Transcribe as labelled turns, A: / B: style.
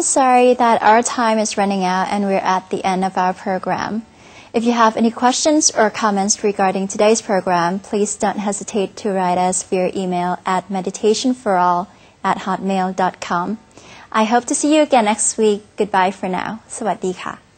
A: am sorry that our time is running out and we're at the end of our program. If you have any questions or comments regarding today's program, please don't hesitate to write us via email at meditationforall at hotmail.com. I hope to see you again next week. Goodbye for now. สวัสดีค่ะ